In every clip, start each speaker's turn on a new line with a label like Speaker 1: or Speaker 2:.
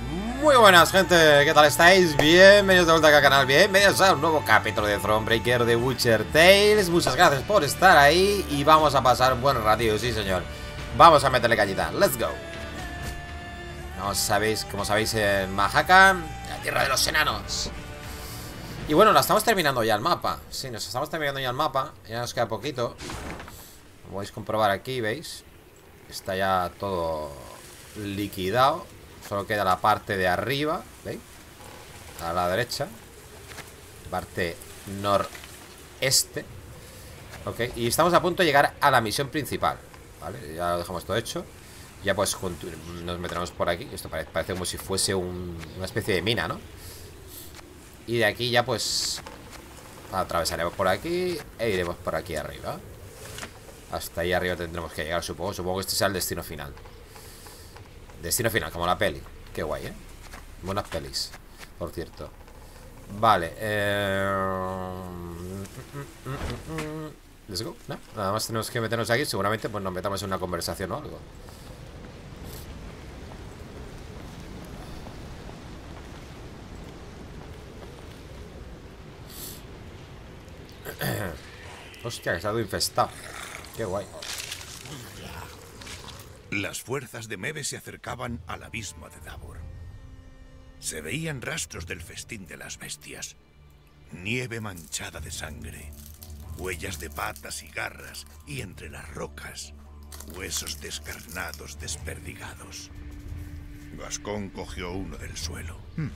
Speaker 1: Muy buenas gente, ¿qué tal estáis? Bienvenidos de vuelta acá al canal, bienvenidos a un nuevo capítulo de Thronebreaker de Witcher Tales. Muchas gracias por estar ahí y vamos a pasar un buen ratio, sí señor. Vamos a meterle cañita, let's go. No sabéis, como sabéis, en Mahaka, la tierra de los enanos. Y bueno, la estamos terminando ya el mapa. Sí, nos estamos terminando ya el mapa, ya nos queda poquito. Como podéis comprobar aquí, ¿veis? Está ya todo liquidado Solo queda la parte de arriba ¿Veis? A la derecha Parte noreste Ok, y estamos a punto de llegar a la misión principal ¿Vale? Ya lo dejamos todo hecho Ya pues nos meteremos por aquí Esto parece, como si fuese un, una especie de mina, ¿no? Y de aquí ya pues Atravesaremos por aquí E iremos por aquí arriba Hasta ahí arriba tendremos que llegar, supongo Supongo que este sea el destino final Destino final, como la peli. Qué guay, ¿eh? Buenas pelis, por cierto. Vale eh... Let's go. Nada más tenemos que meternos aquí. Seguramente pues nos metamos en una conversación o algo. Hostia, que está todo infestado. Qué guay
Speaker 2: las fuerzas de Mebe se acercaban al abismo de Davor. Se veían rastros del festín de las bestias. Nieve manchada de sangre, huellas de patas y garras, y entre las rocas, huesos descarnados desperdigados. Gascón cogió uno del suelo.
Speaker 3: Hmm.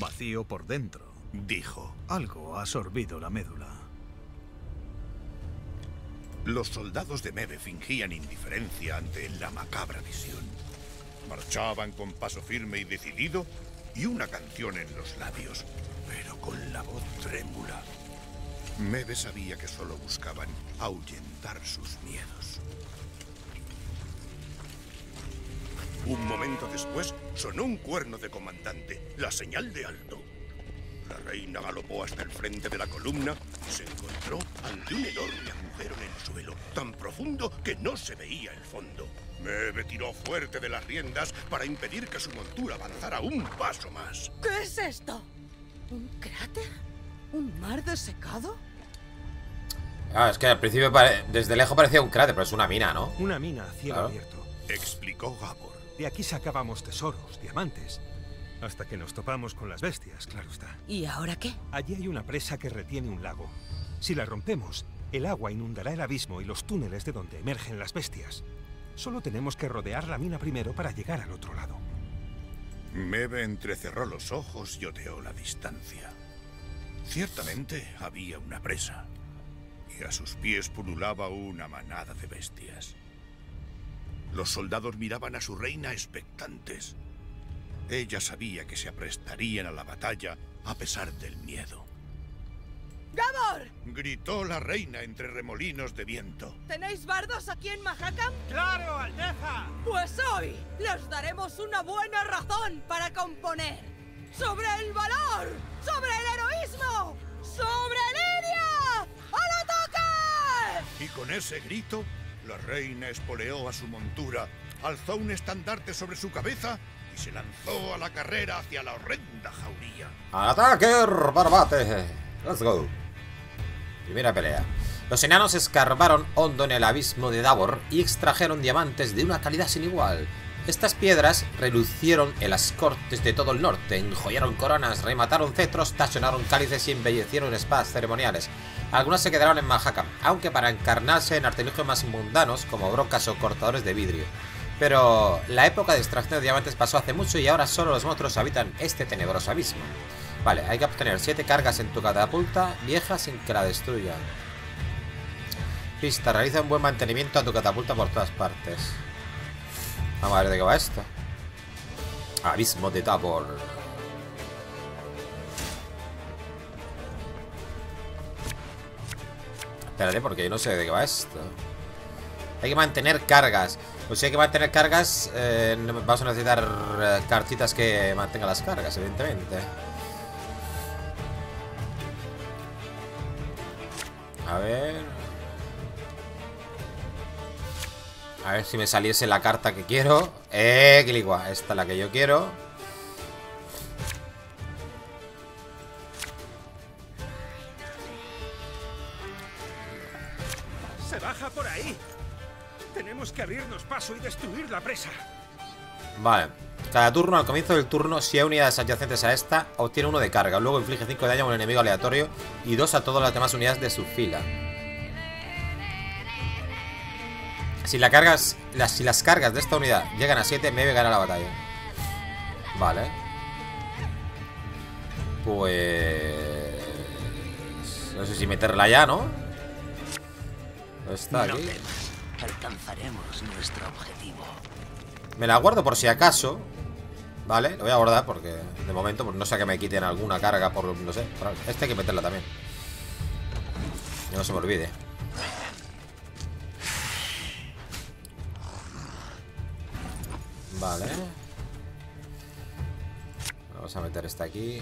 Speaker 3: Vacío por dentro.
Speaker 2: Dijo.
Speaker 3: Algo ha sorbido la médula.
Speaker 2: Los soldados de Mebe fingían indiferencia ante la macabra visión. Marchaban con paso firme y decidido y una canción en los labios, pero con la voz trémula. Mebe sabía que solo buscaban ahuyentar sus miedos. Un momento después sonó un cuerno de comandante, la señal de Aldo. La reina galopó hasta el frente de la columna se encontró ante un enorme agujero en el suelo, tan profundo que no se veía el fondo. Mebe tiró fuerte de las riendas para impedir que su montura avanzara un paso más.
Speaker 4: ¿Qué es esto? ¿Un cráter? ¿Un mar desecado?
Speaker 1: Ah, es que al principio desde lejos parecía un cráter, pero es una mina, ¿no?
Speaker 3: Una mina a cielo abierto.
Speaker 2: Explicó Gabor.
Speaker 3: De aquí sacábamos tesoros, diamantes, hasta que nos topamos con las bestias, claro está.
Speaker 4: ¿Y ahora qué?
Speaker 3: Allí hay una presa que retiene un lago. Si la rompemos, el agua inundará el abismo y los túneles de donde emergen las bestias. Solo tenemos que rodear la mina primero para llegar al otro lado.
Speaker 2: Mebe entrecerró los ojos y oteó la distancia. Ciertamente había una presa. Y a sus pies pululaba una manada de bestias. Los soldados miraban a su reina expectantes. Ella sabía que se aprestarían a la batalla a pesar del miedo.
Speaker 4: ¡Gabor!
Speaker 2: Gritó la reina entre remolinos de viento.
Speaker 4: ¿Tenéis bardos aquí en Mahakam?
Speaker 5: ¡Claro, Alteza!
Speaker 4: Pues hoy les daremos una buena razón para componer. ¡Sobre el valor! ¡Sobre el heroísmo! ¡Sobre Lidia! ¡Al ataque!
Speaker 2: Y con ese grito, la reina espoleó a su montura, alzó un estandarte sobre su cabeza y se lanzó a la carrera hacia la horrenda jauría.
Speaker 1: ¡Ataque, barbate! ¡Let's go! Primera pelea. Los enanos escarbaron hondo en el abismo de Davor y extrajeron diamantes de una calidad sin igual. Estas piedras relucieron en las cortes de todo el norte, enjollaron coronas, remataron cetros, tachonaron cálices y embellecieron espadas ceremoniales. Algunas se quedaron en Mahakam, aunque para encarnarse en artilugios más mundanos como brocas o cortadores de vidrio. Pero la época de extracción de diamantes pasó hace mucho y ahora solo los monstruos habitan este tenebroso abismo. Vale, hay que obtener 7 cargas en tu catapulta vieja sin que la destruyan. Pista, realiza un buen mantenimiento a tu catapulta por todas partes. Vamos a ver de qué va esto. Abismo de Tabor. Espérate, porque yo no sé de qué va esto. Hay que mantener cargas. Si hay que mantener cargas, eh, vamos a necesitar eh, cartitas que mantengan las cargas, evidentemente. A ver... A ver si me saliese la carta que quiero. Eh, Quiligua. Esta es la que yo quiero.
Speaker 3: Tenemos que abrirnos paso y destruir la presa.
Speaker 1: Vale. Cada turno, al comienzo del turno, si hay unidades adyacentes a esta, obtiene uno de carga. Luego inflige 5 de daño a un enemigo aleatorio y 2 a todas las demás unidades de su fila. Si, la cargas, las, si las cargas de esta unidad llegan a 7, me gana la batalla. Vale. Pues... No sé si meterla ya, ¿no? Está
Speaker 5: No
Speaker 1: aquí.
Speaker 5: Alcanzaremos nuestro objetivo.
Speaker 1: Me la guardo por si acaso Vale, lo voy a guardar porque de momento pues, no sé que me quiten alguna carga por, no sé. Este hay que meterla también. Que no se me olvide. Vale. Vamos a meter esta aquí.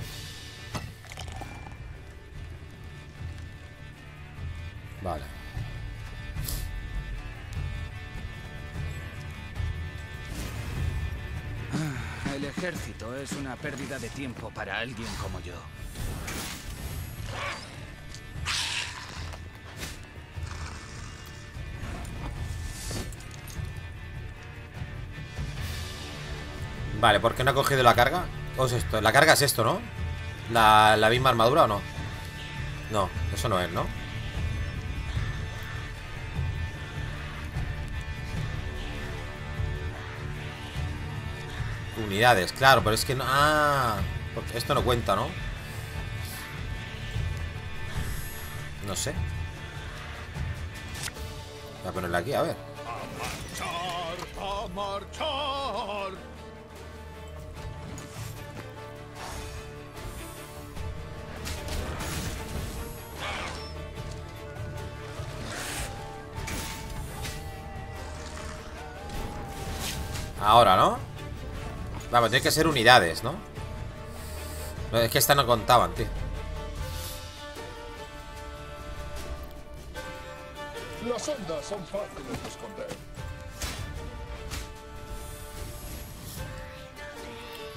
Speaker 1: Vale
Speaker 6: El ejército es una pérdida de tiempo para alguien como yo.
Speaker 1: Vale, ¿por qué no ha cogido la carga? ¿O es esto? La carga es esto, ¿no? ¿La, la misma armadura o no? No, eso no es, ¿no? Unidades, claro, pero es que no... Ah, porque esto no cuenta, ¿no? No sé Voy a ponerla aquí, a ver
Speaker 2: ¡Marchar! ¡A marchar!
Speaker 1: Ahora, ¿no? Vamos, tiene que ser unidades, ¿no? No, Es que estas no contaban, tío
Speaker 2: Las ondas son fáciles de esconder.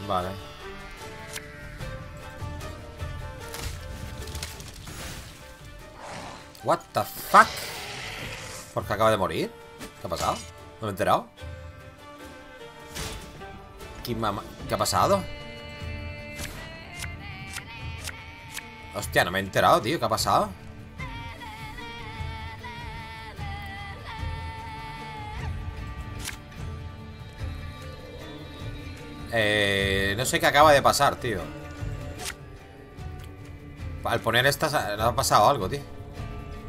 Speaker 1: Vale What the fuck ¿Por qué acaba de morir? ¿Qué ha pasado? No me he enterado ¿Qué, mama- ¿Qué ha pasado? Hostia, no me he enterado, tío. ¿Qué ha pasado? Eh, no sé qué acaba de pasar, tío. Al poner estas eh, ha pasado algo, tío.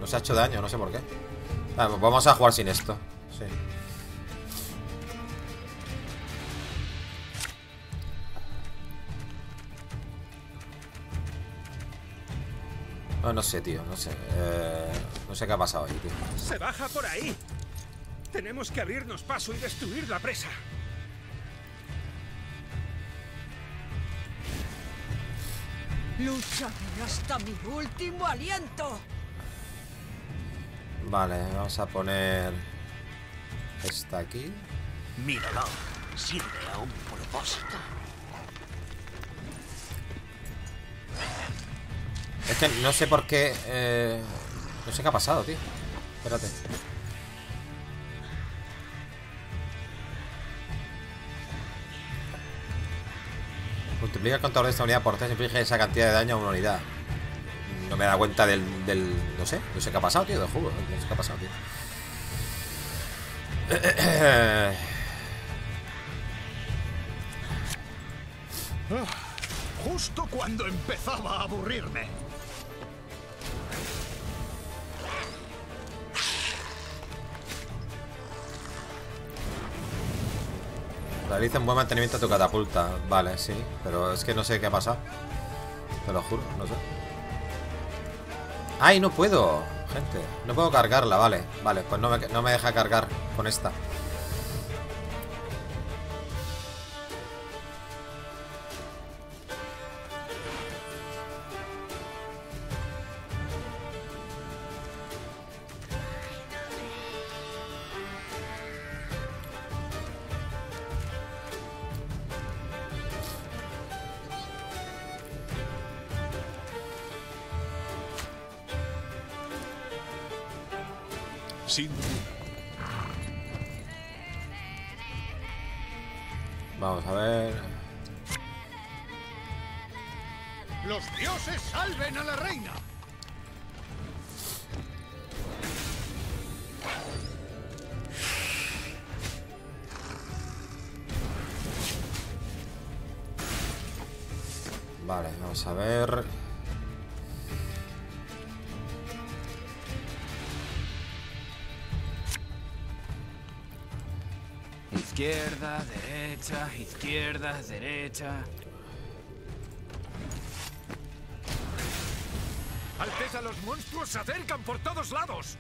Speaker 1: No se ha hecho daño, no sé por qué. Vamos a jugar sin esto. Sí No, no sé, tío, no sé Eh, No sé qué ha pasado ahí, tío
Speaker 3: ¡Se baja por ahí! Tenemos que abrirnos paso y destruir la presa.
Speaker 4: Lucharé hasta mi último aliento.
Speaker 1: Vale, vamos a poner Esta aquí
Speaker 5: Míralo, sirve a un propósito.
Speaker 1: Es que no sé por qué eh, No sé qué ha pasado, tío. Espérate. Multiplica el contador de esta unidad por 3 Inflige esa cantidad de daño a una unidad. No me da cuenta del, del... No sé, no sé qué ha pasado, tío, del juego. No sé qué ha pasado, tío.
Speaker 2: Justo cuando empezaba a aburrirme.
Speaker 1: Realiza un buen mantenimiento a tu catapulta. Vale, sí, pero es que no sé qué ha pasado. Te lo juro, no sé. ¡Ay, no puedo! Gente, no puedo cargarla, vale Vale, pues no me, no me deja cargar con esta
Speaker 2: Sin
Speaker 1: Vamos a ver.
Speaker 2: Los dioses salven a la reina.
Speaker 1: Vale, vamos a ver.
Speaker 6: Izquierda, derecha, izquierda, derecha.
Speaker 3: Alteza, los monstruos se acercan por todos lados.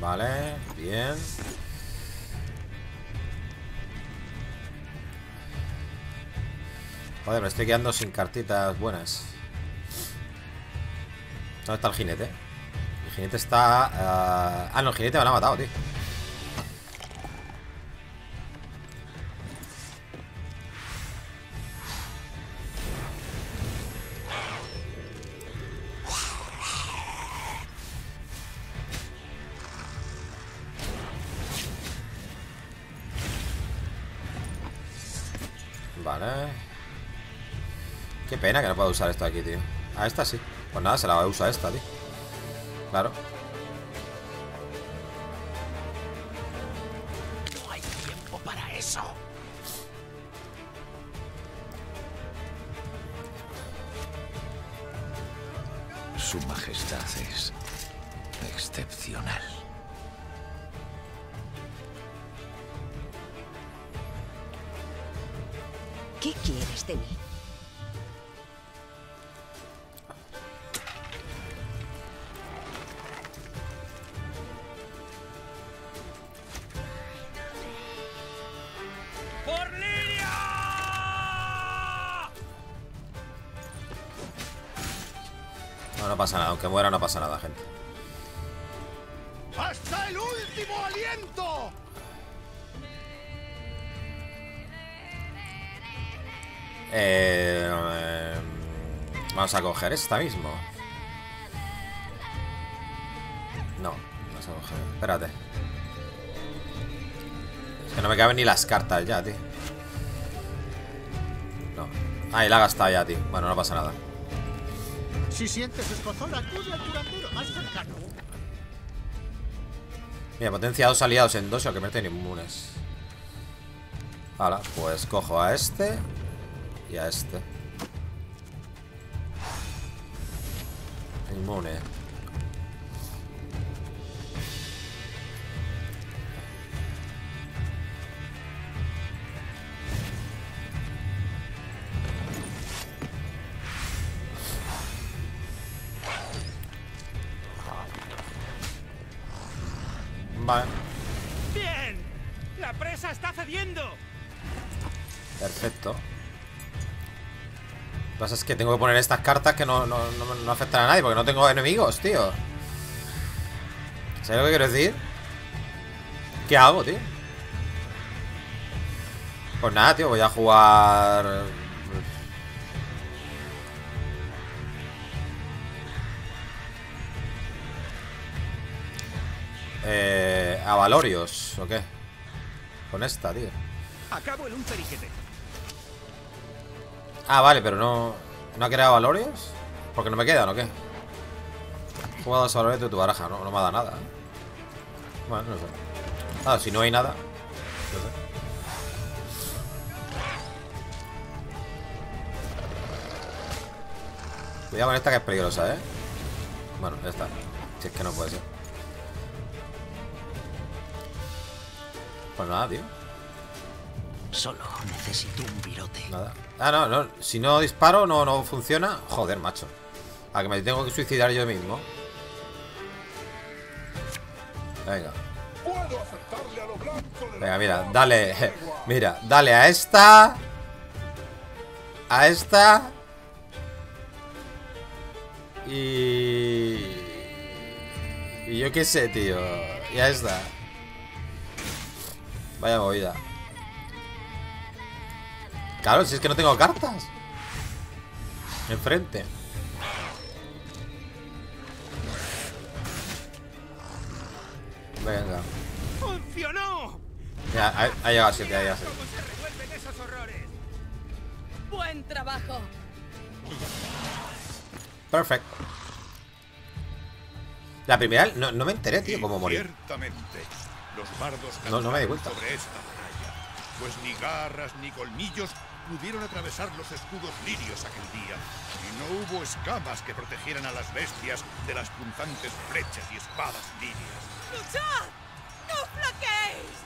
Speaker 1: Vale, bien. Joder, me estoy quedando sin cartitas buenas. ¿Dónde está el jinete? El jinete está... ah, Ah, no, el jinete me lo ha matado, tío. Vale. Qué pena que no pueda usar esto aquí, tío. Ah, esta sí. Pues nada, se la usa esta, tío. Claro.
Speaker 5: No hay tiempo para eso. Su majestad es excepcional.
Speaker 7: ¿Qué quieres de mí?
Speaker 1: Muera, no pasa nada, gente.
Speaker 2: ¡Hasta el último aliento!
Speaker 1: Eh, eh, vamos a coger esta mismo. No, vamos a coger. Espérate. Es que no me caben ni las cartas ya, tío. No. Ahí la ha gastado ya, tío. Bueno, no pasa nada.
Speaker 2: Si sientes escozor, acude al curandero más cercano.
Speaker 1: Mira, potencia dos aliados en dos y al que meten inmunes. Hala, pues cojo a este y a este. Que tengo que poner estas cartas que no, no, no, no afectan a nadie porque no tengo enemigos, tío. ¿Sabes lo que quiero decir? ¿Qué hago, tío? Pues nada, tío, voy a jugar... Eh, a Valorios, ¿o qué? Con esta, tío.
Speaker 3: Acabo en un periquete.
Speaker 1: Ah, vale, pero no... ¿No ha creado Valorios? Porque no me quedan, ¿o qué? Jugado a Valorios de tu baraja, no, no me ha dado nada. ¿eh? Bueno, no sé. Ah, si no hay nada. No sé. Cuidado con esta que es peligrosa, ¿eh? Bueno, ya está. Si es que no puede ser. Pues nada, tío.
Speaker 5: Solo necesito un virote.
Speaker 1: Nada. Ah, no, no. Si no disparo, no, no funciona. Joder, macho. A que me tengo que suicidar yo mismo. Venga. Venga, mira, dale. Mira, dale a esta. A esta. Y. Y yo qué sé, tío. Y a esta. Vaya movida. Claro, si es que no tengo cartas. Enfrente. Venga.
Speaker 3: ¡Funcionó!
Speaker 1: Ya, ha, ha llegado a 7, ha.
Speaker 4: Buen trabajo.
Speaker 1: Perfecto. La primera, no, no me enteré, tío, cómo morir.
Speaker 2: Ciertamente, los bardos
Speaker 1: No, no me di cuenta.
Speaker 2: sobre esta batalla, pues ni garras ni colmillos pudieron atravesar los escudos lirios aquel día, y no hubo escamas que protegieran a las bestias de las punzantes flechas y espadas lirias.
Speaker 4: ¡Luchad! ¡No flaqueéis!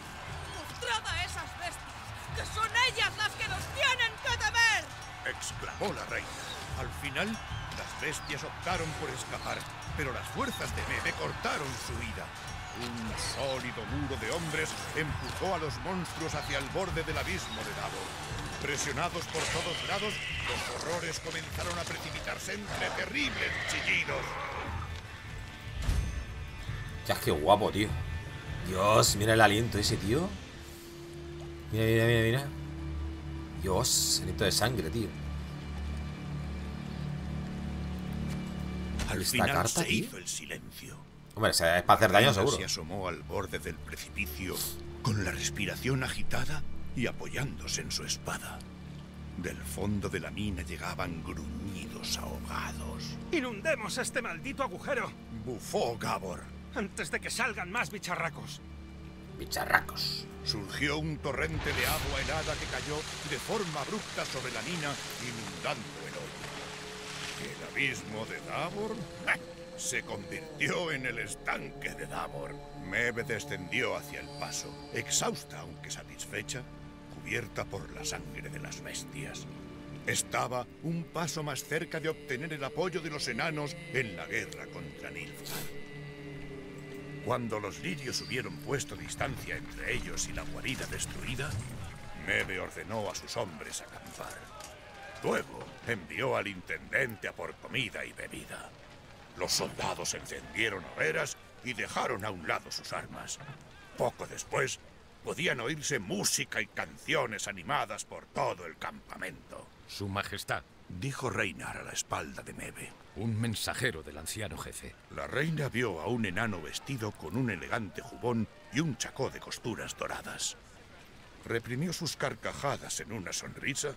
Speaker 4: ¡Mostrad a esas bestias que son ellas las que nos tienen que temer!
Speaker 2: exclamó la reina. Al final, las bestias optaron por escapar, pero las fuerzas de Mebe cortaron su ida. Un sólido muro de hombres empujó a los monstruos hacia el borde del abismo de Davor. Presionados por todos lados, los horrores comenzaron a precipitarse entre terribles chillidos.
Speaker 1: Ya, qué guapo, tío. Dios, mira el aliento ese, tío. Mira, mira, mira, mira. Dios, aliento de sangre, tío.
Speaker 2: Al
Speaker 1: ¿Esta
Speaker 2: final
Speaker 1: carta,
Speaker 2: se
Speaker 1: tío?
Speaker 2: hizo el silencio.
Speaker 1: Hombre, es para hacer daño, seguro.
Speaker 2: Se asomó al borde del precipicio con la respiración agitada y apoyándose en su espada. Del fondo de la mina llegaban gruñidos ahogados.
Speaker 3: ¡Inundemos este maldito agujero!
Speaker 2: Bufó Gabor.
Speaker 3: Antes de que salgan más bicharracos.
Speaker 1: Bicharracos.
Speaker 2: Surgió un torrente de agua helada que cayó de forma abrupta sobre la mina, inundando el hoyo. El abismo de Davor ¡ja! se convirtió en el estanque de Davor. Mebe descendió hacia el paso, exhausta aunque satisfecha, por la sangre de las bestias. Estaba un paso más cerca de obtener el apoyo de los enanos en la guerra contra Nilfgaard. Cuando los lirios hubieron puesto distancia entre ellos y la guarida destruida, Mebe ordenó a sus hombres acampar. Luego envió al intendente a por comida y bebida. Los soldados encendieron hogueras y dejaron a un lado sus armas. Poco después, podían oírse música y canciones animadas por todo el campamento.
Speaker 8: Su Majestad,
Speaker 2: Dijo Reinar a la espalda de Mebe.
Speaker 8: un mensajero del anciano jefe.
Speaker 2: La reina vio a un enano vestido con un elegante jubón y un chacó de costuras doradas. Reprimió sus carcajadas en una sonrisa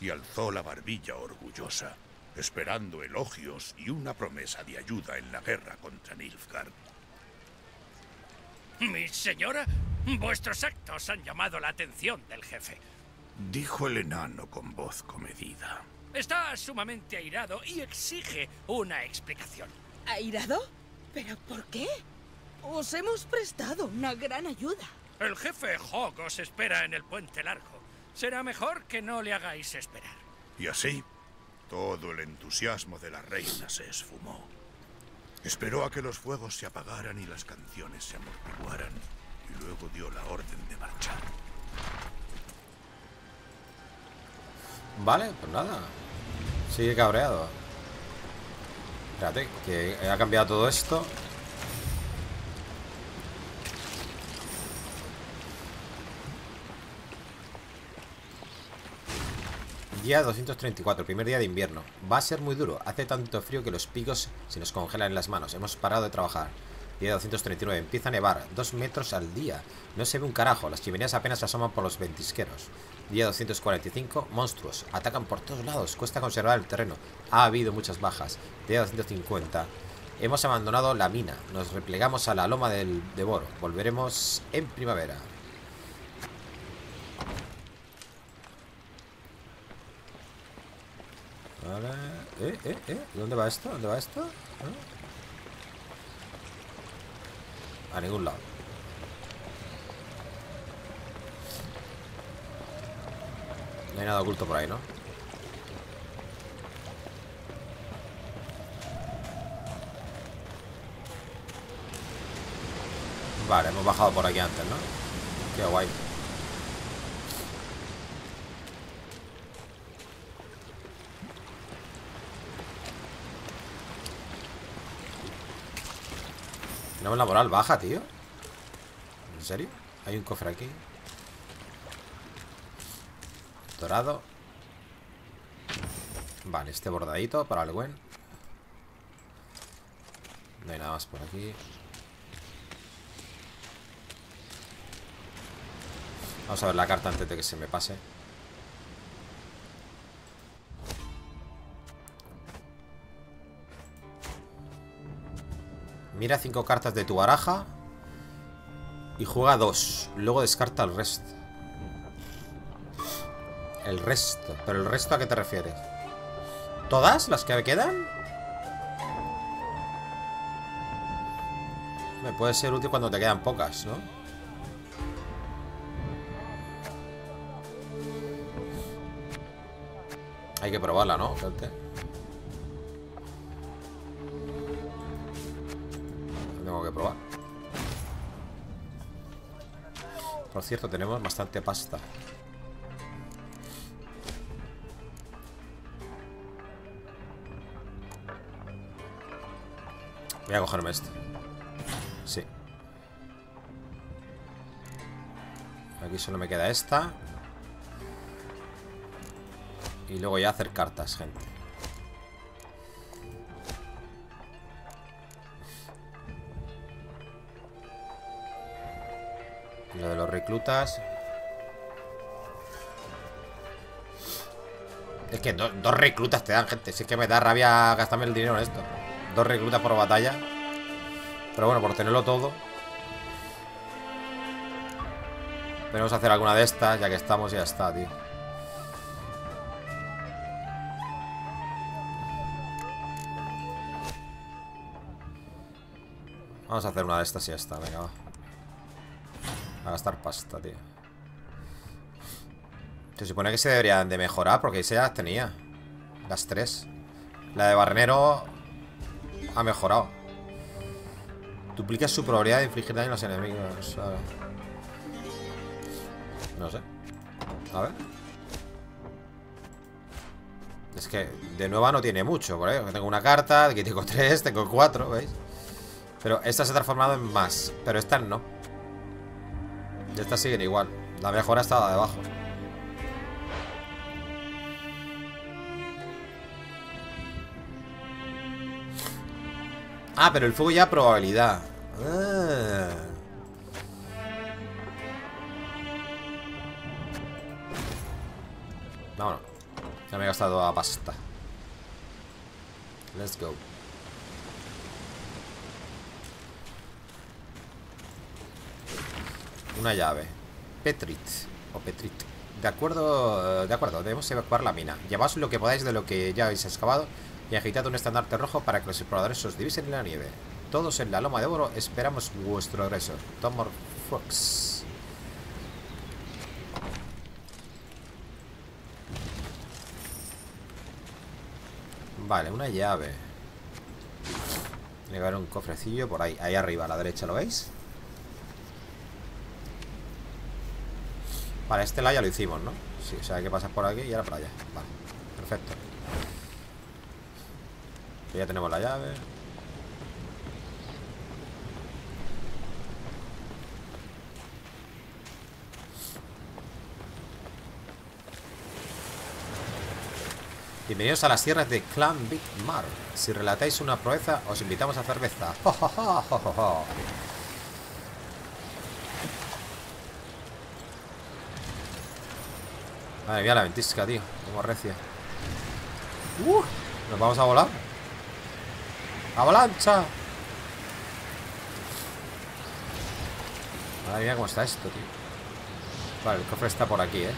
Speaker 2: y alzó la barbilla orgullosa, esperando elogios y una promesa de ayuda en la guerra contra Nilfgaard.
Speaker 5: Mi señora, vuestros actos han llamado la atención del jefe.
Speaker 2: Dijo el enano con voz comedida.
Speaker 5: Está sumamente airado y exige una explicación.
Speaker 4: ¿Airado? ¿Pero por qué? Os hemos prestado una gran ayuda.
Speaker 5: El jefe Hawk os espera en el puente largo. Será mejor que no le hagáis esperar.
Speaker 2: Y así, todo el entusiasmo de la reina se esfumó. Esperó a que los fuegos se apagaran y las canciones se amortiguaran, y luego dio la orden de marchar.
Speaker 1: Vale, pues nada. Sigue cabreado. Espérate, que ha cambiado todo esto. Día 234, primer día de invierno. Va a ser muy duro. Hace tanto frío que los picos se nos congelan en las manos. Hemos parado de trabajar. Día 239. Empieza a nevar. Dos metros al día. No se ve un carajo. Las chimeneas apenas asoman por los ventisqueros. Día 245. Monstruos. Atacan por todos lados. Cuesta conservar el terreno. Ha habido muchas bajas. Día 250. Hemos abandonado la mina. Nos replegamos a la loma del Devoro. Volveremos en primavera. Vale. ¿Eh, eh, eh? ¿Dónde va esto? ¿Dónde va esto? ¿Eh? A ningún lado. No hay nada oculto por ahí, ¿no? Vale, hemos bajado por aquí antes, ¿no? Qué guay. Tenemos la moral baja, tío. ¿En serio? Hay un cofre aquí. Dorado. Vale, este bordadito para el buen. No hay nada más por aquí. Vamos a ver la carta antes de que se me pase. Mira cinco cartas de tu baraja y juega dos. Luego descarta el resto. El resto. ¿Pero el resto a qué te refieres? ¿Todas las que me quedan? Me puede ser útil cuando te quedan pocas, ¿no? Hay que probarla, ¿no? Por cierto, tenemos bastante pasta. Voy a cogerme este. Sí. Aquí solo me queda esta. Y luego ya hacer cartas, gente. Reclutas. Es que dos reclutas te dan, gente. Si es que me da rabia gastarme el dinero en esto. Dos reclutas por batalla. Pero bueno, por tenerlo todo. Tenemos que hacer alguna de estas, ya que estamos y ya está, tío. Vamos a hacer una de estas y ya está, venga, va. A gastar pasta, tío. Se supone que se deberían de mejorar porque ya las tenía. Las tres. La de Barrenero ha mejorado. Duplica su probabilidad de infligir daño a los enemigos. No sé. A ver. Es que de nueva no tiene mucho, por. Tengo una carta, aquí tengo tres, tengo cuatro, ¿veis? Pero esta se ha transformado en más. Pero estas no. Y estas siguen igual. La mejora estaba debajo. Ah, pero el fuego ya probabilidad. Ah. Vámonos. Ya me he gastado a pasta. Let's go. Una llave. Petrit. O Petrit. De acuerdo, de acuerdo, debemos evacuar la mina. Llevaos lo que podáis de lo que ya habéis excavado y agitad un estandarte rojo para que los exploradores os divisen en la nieve. Todos en la loma de oro esperamos vuestro regreso. Tomor Fox. Vale, una llave. Haber un cofrecillo por ahí, ahí arriba, a la derecha, ¿lo veis? Vale, este lado ya lo hicimos, ¿no? Sí, o sea, hay que pasar por aquí y ahora por allá. Vale, perfecto. Ya tenemos la llave. Bienvenidos a las tierras de Clan Big Mar. Si relatáis una proeza, os invitamos a cerveza Madre mía, la ventisca, tío. Como recia. ¡Uh! Nos vamos a volar. ¡Avalancha! Madre mía, cómo está esto, tío. Vale, el cofre está por aquí, ¿eh?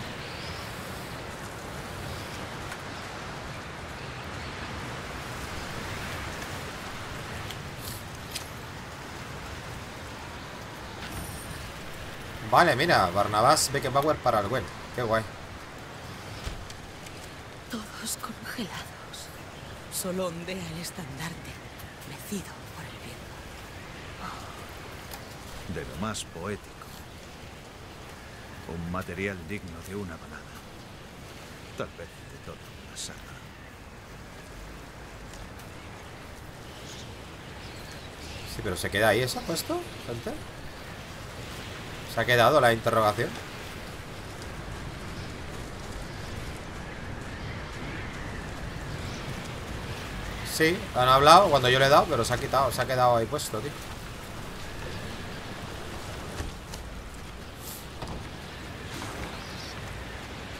Speaker 1: Vale, mira, Barnabas Beckenbauer para el web. Qué guay.
Speaker 4: Congelados. Solo ondea el estandarte, mecido por el viento.
Speaker 2: De lo más poético. Un material digno de una balada. Tal vez de toda una saga.
Speaker 1: Sí, pero ¿se queda ahí eso puesto, gente? ¿Se ha quedado la interrogación? Sí, han hablado cuando yo le he dado, pero se ha quitado, se ha quedado ahí puesto, tío.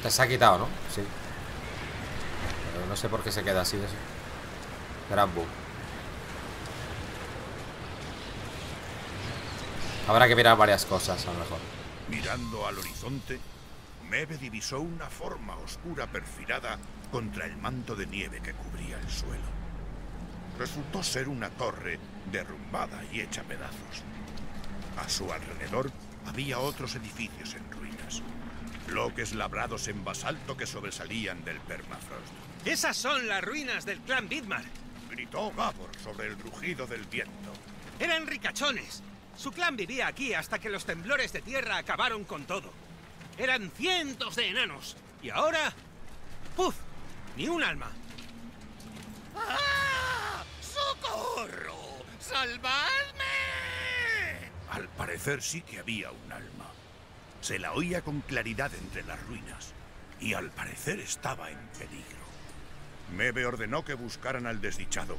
Speaker 1: Se ha quitado, ¿no? Sí. Pero no sé por qué se queda así eso. Gran bug. Habrá que mirar varias cosas, a lo mejor.
Speaker 2: Mirando al horizonte, Mebe divisó una forma oscura perfilada contra el manto de nieve que cubría el suelo. Resultó ser una torre derrumbada y hecha pedazos. A su alrededor había otros edificios en ruinas. Bloques labrados en basalto que sobresalían del permafrost.
Speaker 3: ¡Esas son las ruinas del clan Vidmar!
Speaker 2: Gritó Gabor sobre el rugido del viento.
Speaker 3: ¡Eran ricachones! Su clan vivía aquí hasta que los temblores de tierra acabaron con todo. Eran cientos de enanos. Y ahora... ¡Puf! Ni un alma.
Speaker 5: ¡Ah! ¡Socorro! ¡Salvadme!
Speaker 2: Al parecer sí que había un alma. Se la oía con claridad entre las ruinas. Y al parecer estaba en peligro. Mebe ordenó que buscaran al desdichado.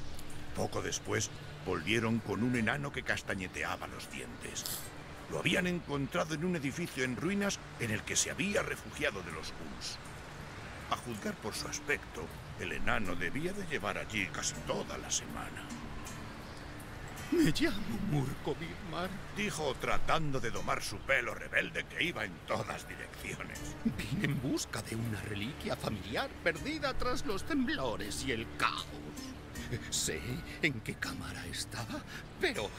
Speaker 2: Poco después, volvieron con un enano que castañeteaba los dientes. Lo habían encontrado en un edificio en ruinas en el que se había refugiado de los Huns. A juzgar por su aspecto, el enano debía de llevar allí casi toda la semana.
Speaker 9: Me llamo Murko Vidmar.
Speaker 2: Dijo tratando de domar su pelo rebelde que iba en todas direcciones.
Speaker 9: Vine en busca de una reliquia familiar perdida tras los temblores y el caos. Sé en qué cámara estaba, pero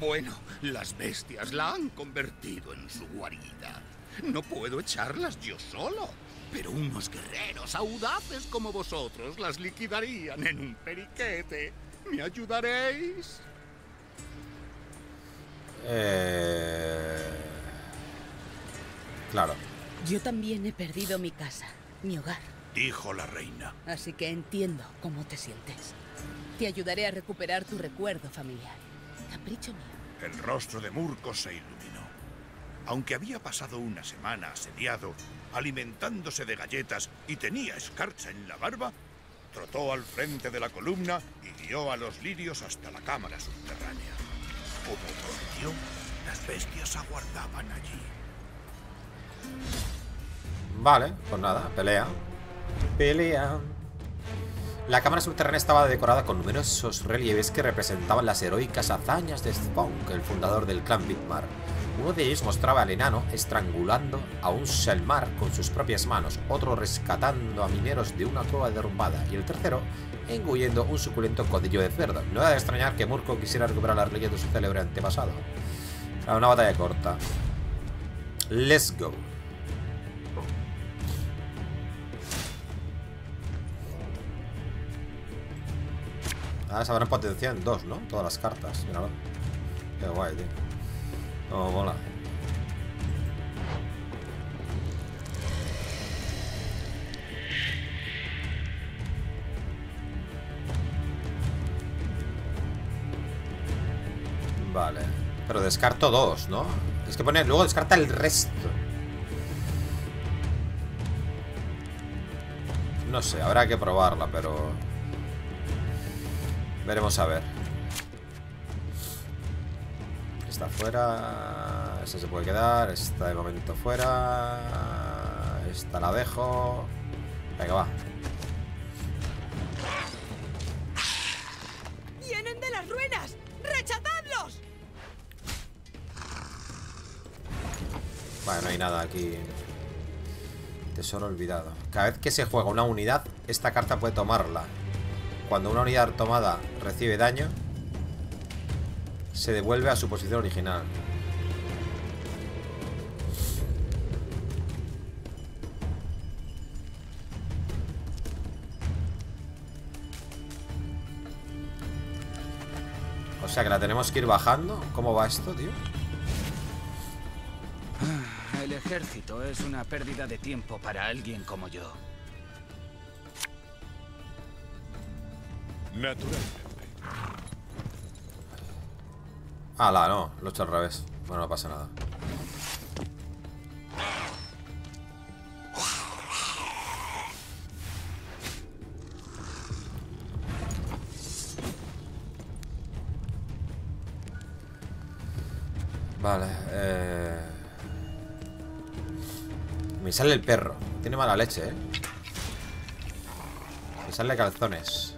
Speaker 9: bueno, las bestias la han convertido en su guarida. No puedo echarlas yo solo, pero unos guerreros audaces como vosotros las liquidarían en un periquete. ¿Me ayudaréis?
Speaker 1: Eh... Claro.
Speaker 7: Yo también he perdido mi casa, mi hogar.
Speaker 2: Dijo la reina.
Speaker 7: Así que entiendo cómo te sientes. Te ayudaré a recuperar tu recuerdo familiar. Capricho mío.
Speaker 2: El rostro de Murko se iluminó. Aunque había pasado una semana asediado, alimentándose de galletas y tenía escarcha en la barba, trotó al frente de la columna y guió a los lirios hasta la cámara subterránea. Como prometió, las bestias aguardaban allí.
Speaker 1: Vale, pues nada, pelea. Pelea. La cámara subterránea estaba decorada con numerosos relieves que representaban las heroicas hazañas de Spunk, el fundador del clan Vidmar. Uno de ellos mostraba al enano estrangulando a un Selmar con sus propias manos, otro rescatando a mineros de una cueva derrumbada y el tercero engullendo un suculento codillo de cerdo. No era de extrañar que Murko quisiera recuperar la reliquia de su célebre antepasado. Era una batalla corta. Let's go. Ahora se habrán potenciado en dos, ¿no? Todas las cartas. Míralo. Qué guay, tío. Oh, mola. Vale. Pero descarto dos, ¿no? Es que pone, luego descarta el resto. No sé, habrá que probarla, pero... Veremos a ver. Esta fuera. Esta se puede quedar. Esta de momento fuera. Esta la dejo. Venga, va. Vale, no hay nada aquí. Tesoro olvidado. Cada vez que se juega una unidad, esta carta puede tomarla. Cuando una unidad tomada recibe daño, se devuelve a su posición original. O sea que la tenemos que ir bajando. ¿Cómo va esto, tío?
Speaker 6: El ejército es una pérdida de tiempo para alguien como yo.
Speaker 8: Naturalmente.
Speaker 1: Ala, no, lo he hecho al revés. Bueno, no pasa nada. Vale. Sale el perro. Tiene mala leche, ¿eh? Me sale calzones.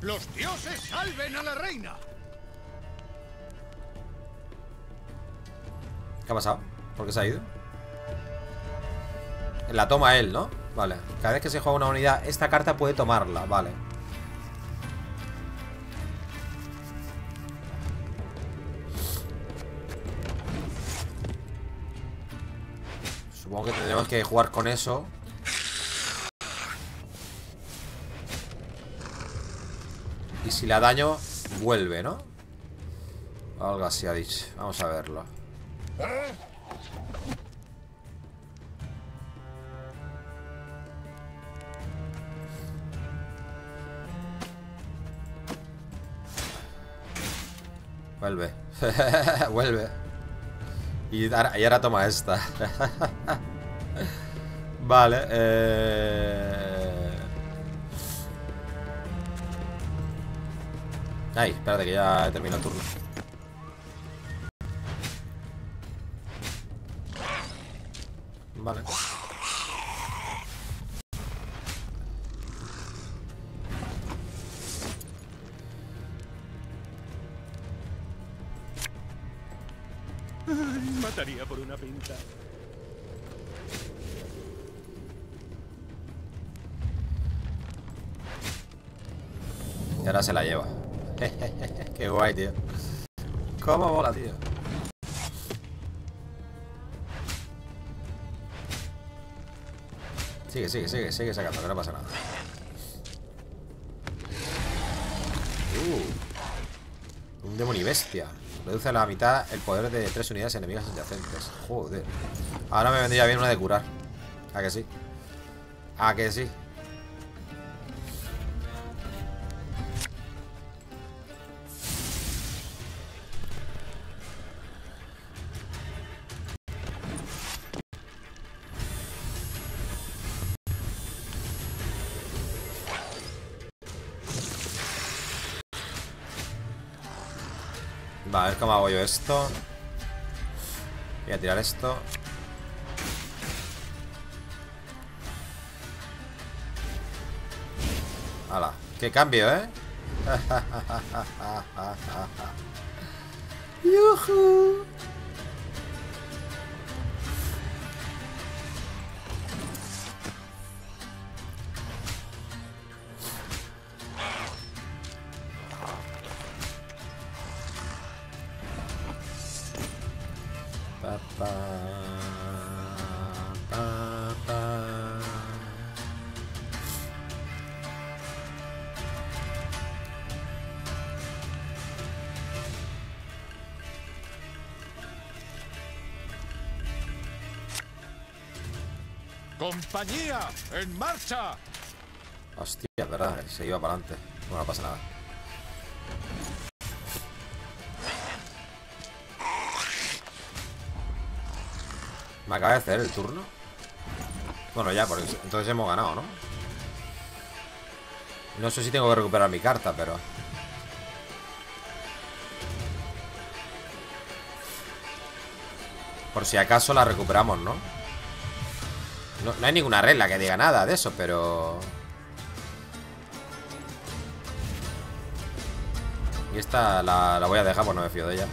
Speaker 9: ¡Los dioses salven a la reina!
Speaker 1: ¿Qué ha pasado? ¿Por qué se ha ido? La toma él, ¿no? Vale. Cada vez que se juega una unidad, esta carta puede tomarla. Vale. Que jugar con eso. Y si la daño, vuelve, ¿no? Algo así ha dicho. Vamos a verlo. Vuelve. Vuelve. Y ahora, y ahora toma esta. vale. Eh... Ay, espérate que ya he terminado el turno. Vale.
Speaker 3: Mataría por una pinta.
Speaker 1: Y ahora se la lleva. Qué guay, tío. ¿Cómo mola, tío? Sigue, sigue, sigue, sigue sacando, no pasa nada. Uh, un demonio bestia. Reduce a la mitad el poder de tres unidades enemigas adyacentes. Joder. Ahora me vendría bien una de curar. ¿A que sí? ¿A que sí? Cómo hago yo esto. Voy a tirar esto. ¡Hala! ¡Qué cambio, eh! ¡Yujú!
Speaker 9: ¡Compañía! ¡En marcha!
Speaker 1: Hostia, verdad, se iba para adelante. Bueno, no pasa nada. Me acaba de hacer el turno. Bueno, ya, porque entonces hemos ganado, ¿no? No sé si tengo que recuperar mi carta, pero... Por si acaso la recuperamos, ¿no? No, no hay ninguna regla que diga nada de eso, pero... Y esta la, la voy a dejar, pues no me fío de ella.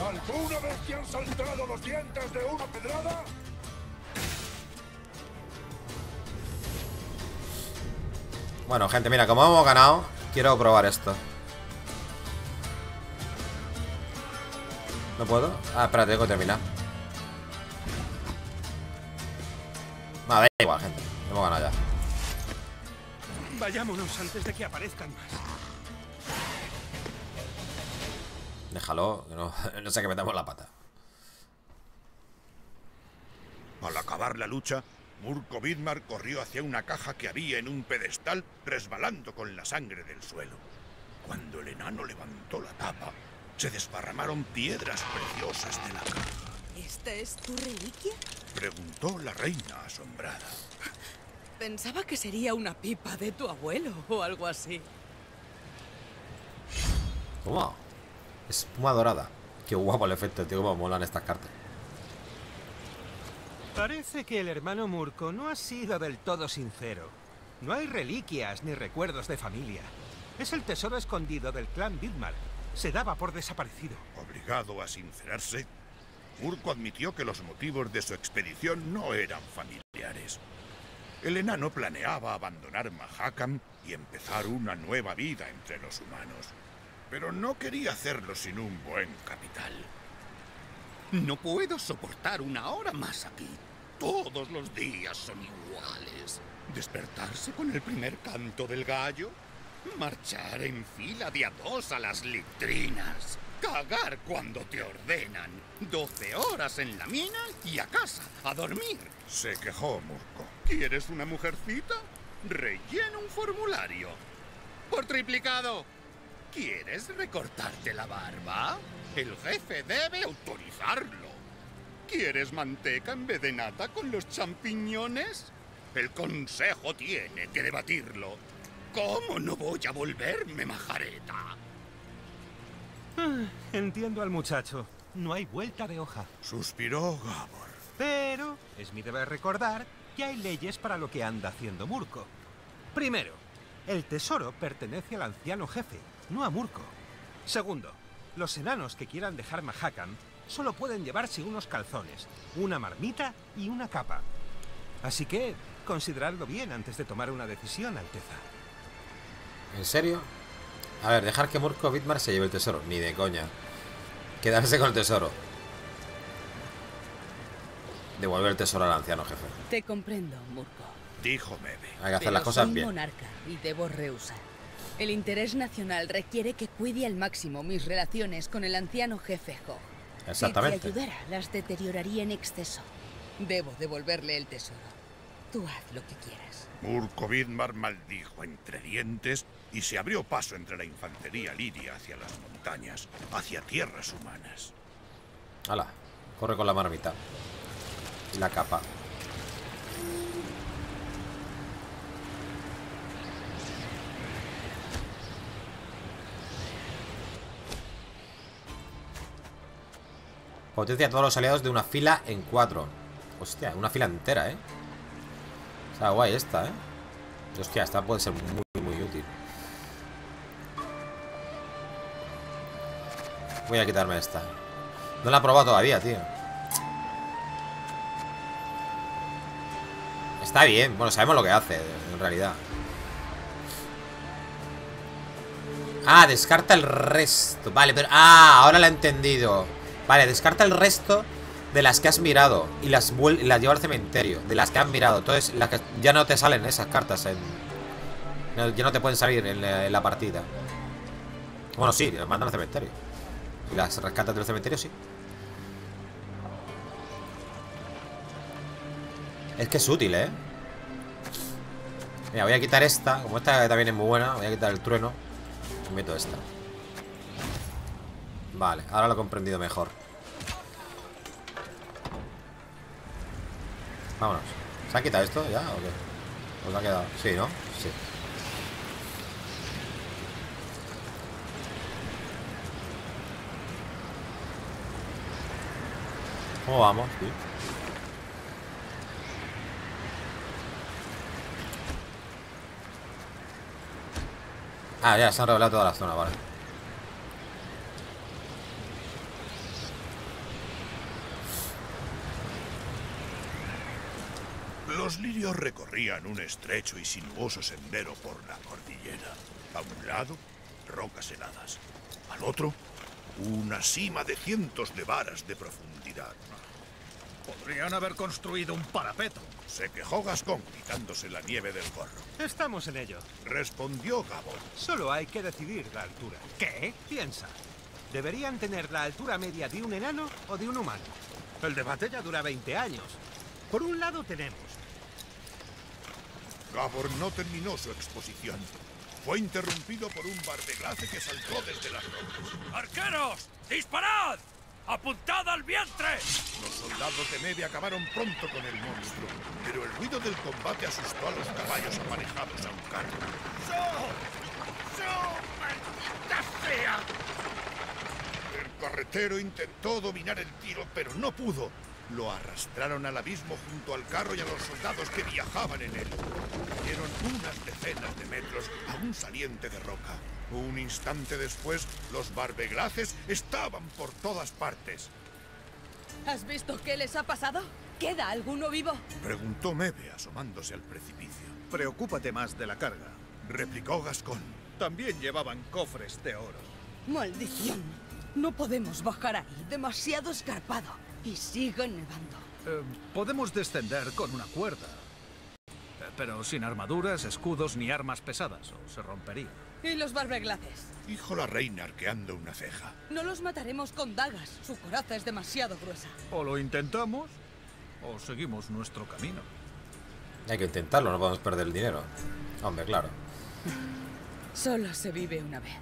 Speaker 2: ¿Alguna vez te han saltado los dientes de una pedrada?
Speaker 1: Bueno, gente, mira, como hemos ganado, quiero probar esto. ¿No puedo? Ah, espérate, tengo que terminar. Nada, da igual, gente. Hemos ganado ya.
Speaker 3: Vayámonos antes de que aparezcan más.
Speaker 1: Déjalo, que no, no sé que metamos la pata.
Speaker 2: Al acabar la lucha, Murko Vidmar corrió hacia una caja que había en un pedestal, resbalando con la sangre del suelo. Cuando el enano levantó la tapa, se desparramaron piedras preciosas de la caja.
Speaker 4: ¿Esta es tu reliquia?
Speaker 2: Preguntó la reina asombrada.
Speaker 4: Pensaba que sería una pipa de tu abuelo o algo así.
Speaker 1: Toma. Espuma dorada. Qué guapo el efecto, tío. Cómo molan estas cartas.
Speaker 3: Parece que el hermano Murko no ha sido del todo sincero. No hay reliquias ni recuerdos de familia. Es el tesoro escondido del clan Vidmar. Se daba por desaparecido.
Speaker 2: Obligado a sincerarse, Urco admitió que los motivos de su expedición no eran familiares. El enano planeaba abandonar Mahakam y empezar una nueva vida entre los humanos. Pero no quería hacerlo sin un buen capital.
Speaker 9: No puedo soportar una hora más aquí. Todos los días son iguales. Despertarse con el primer canto del gallo. Marchar en fila de a dos a las litrinas. Cagar cuando te ordenan. 12 horas en la mina y a casa, a dormir.
Speaker 2: Se quejó Murko.
Speaker 9: ¿Quieres una mujercita? Rellena un formulario. Por triplicado. ¿Quieres recortarte la barba? El jefe debe autorizarlo. ¿Quieres manteca en vez de nata con los champiñones? El consejo tiene que debatirlo. ¿Cómo no voy a volverme majareta?
Speaker 3: Ah, entiendo al muchacho. No hay vuelta de hoja.
Speaker 2: Suspiró Gabor.
Speaker 3: Pero es mi deber recordar que hay leyes para lo que anda haciendo Murko. Primero, el tesoro pertenece al anciano jefe, no a Murko. Segundo, los enanos que quieran dejar Mahakam solo pueden llevarse unos calzones, una marmita y una capa. Así que consideradlo bien antes de tomar una decisión, Alteza.
Speaker 1: ¿En serio? A ver, dejar que Murko Vidmar se lleve el tesoro. Ni de coña. Quedarse con el tesoro. Devolver el tesoro al anciano jefe.
Speaker 7: Te comprendo, Murko.
Speaker 2: Dijo Mebe.
Speaker 1: Hay que hacer
Speaker 7: Pero
Speaker 1: las cosas
Speaker 7: soy
Speaker 1: bien.
Speaker 7: monarca y debo rehusar. El interés nacional requiere que cuide al máximo mis relaciones con el anciano jefe Hog.
Speaker 1: Exactamente.
Speaker 7: Si te ayudara, las deterioraría en exceso. Debo devolverle el tesoro. Tú haz lo que quieras.
Speaker 2: Murko Vidmar maldijo entre dientes y se abrió paso entre la infantería liria hacia las montañas, hacia tierras humanas.
Speaker 1: Hala, corre con la marmita. Y la capa. Potencia a todos los aliados de una fila en cuatro. Hostia, una fila entera, ¿eh? Sea, guay esta, ¿eh? Hostia, esta puede ser muy, muy útil. Voy a quitarme esta. No la he probado todavía, tío. Está bien. Bueno, sabemos lo que hace, en realidad. Ah, descarta el resto. Vale, pero... Ah, ahora la he entendido. Vale, descarta el resto de las que has mirado y las, las lleva al cementerio. De las que has mirado. Entonces, las ya no te salen esas cartas en... Ya no te pueden salir en la, en la partida. Bueno, sí, las mandan al cementerio. Y las rescatas del cementerio, sí. Es que es útil, ¿eh? Mira, voy a quitar esta. Como esta también es muy buena, voy a quitar el trueno. Meto esta. Vale, ahora lo he comprendido mejor. Vámonos. ¿Se ha quitado esto ya o qué? ¿Os ha quedado? Sí, ¿no? Sí. ¿Cómo vamos? Ah, ya, se han revelado toda la zona, vale.
Speaker 2: Los lirios recorrían un estrecho y sinuoso sendero por la cordillera. A un lado, rocas heladas. Al otro, una cima de cientos de varas de profundidad.
Speaker 5: Podrían haber construido un parapeto.
Speaker 2: Se quejó Gascón quitándose la nieve del gorro.
Speaker 3: Estamos en ello.
Speaker 2: Respondió Gabor.
Speaker 3: Solo hay que decidir la altura. ¿Qué? Piensa. ¿Deberían tener la altura media de un enano o de un humano? El debate ya dura 20 años. Por un lado tenemos
Speaker 2: Gabor no terminó su exposición. Fue interrumpido por un bar de glace que saltó desde las rocas.
Speaker 5: ¡Arqueros! ¡Disparad! ¡Apuntad al vientre!
Speaker 2: Los soldados de Mebe acabaron pronto con el monstruo, pero el ruido del combate asustó a los caballos aparejados a un carro.
Speaker 9: ¡So! ¡So! ¡Maldita sea!
Speaker 2: El carretero intentó dominar el tiro, pero no pudo. Lo arrastraron al abismo junto al carro y a los soldados que viajaban en él. Dieron unas decenas de metros a un saliente de roca. Un instante después, los barbeglaces estaban por todas partes.
Speaker 4: ¿Has visto qué les ha pasado? ¿Queda alguno vivo?
Speaker 2: Preguntó Mebe asomándose al precipicio.
Speaker 10: Preocúpate más de la carga.
Speaker 2: Replicó Gascón.
Speaker 10: También llevaban cofres de oro.
Speaker 4: Maldición. No podemos bajar ahí. Demasiado escarpado. Y sigue nevando.
Speaker 10: Eh, podemos descender con una cuerda. Eh, pero sin armaduras, escudos ni armas pesadas, o se rompería.
Speaker 4: ¿Y los barbeglaces?
Speaker 2: Dijo la reina arqueando una ceja.
Speaker 4: No los mataremos con dagas. Su coraza es demasiado gruesa.
Speaker 10: O lo intentamos, o seguimos nuestro camino.
Speaker 1: Hay que intentarlo, no podemos perder el dinero. Hombre, claro.
Speaker 4: Solo se vive una vez.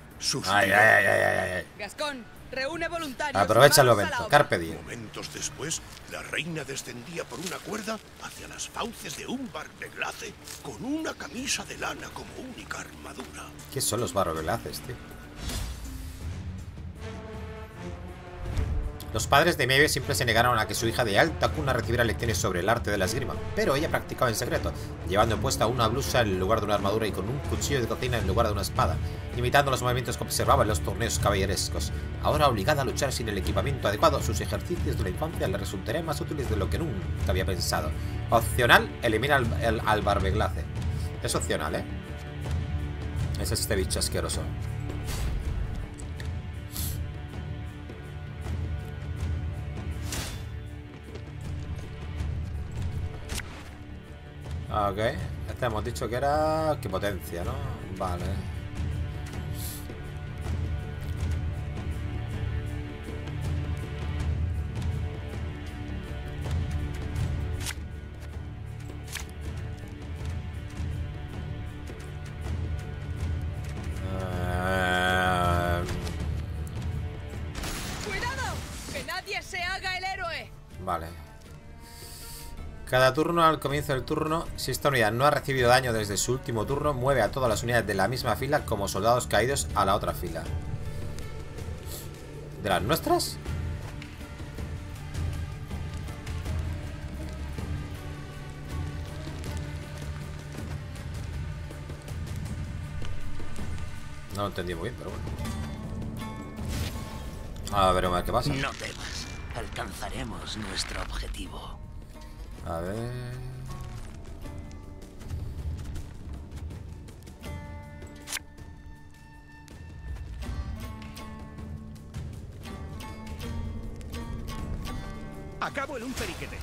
Speaker 1: Ay, ay, ay, ay, ay, ay.
Speaker 4: Gascón, reúne voluntarios.
Speaker 1: Aprovecha el momento. Carpe diem.
Speaker 2: Momentos después, la reina descendía por una cuerda hacia las fauces de un barbeglace con una camisa de lana como única armadura.
Speaker 1: ¿Qué son los barbeglaces, tío? Los padres de Maeve siempre se negaron a que su hija de alta cuna recibiera lecciones sobre el arte de la esgrima, pero ella practicaba en secreto, llevando puesta una blusa en lugar de una armadura y con un cuchillo de cocina en lugar de una espada, imitando los movimientos que observaba en los torneos caballerescos. Ahora obligada a luchar sin el equipamiento adecuado, sus ejercicios de la infancia le resultarían más útiles de lo que nunca había pensado. Opcional, elimina al, el- al. Es opcional, ¿eh? Es este bicho asqueroso. Ok, este hemos dicho que era... que potencia, ¿no? Vale. Turno al comienzo del turno, si esta unidad no ha recibido daño desde su último turno, mueve a todas las unidades de la misma fila como soldados caídos a la otra fila. ¿De las nuestras? No lo entendí muy bien, pero bueno. A ver, a ver qué pasa.
Speaker 11: No temas, alcanzaremos nuestro objetivo.
Speaker 1: A ver.
Speaker 3: Acabo en un periquete.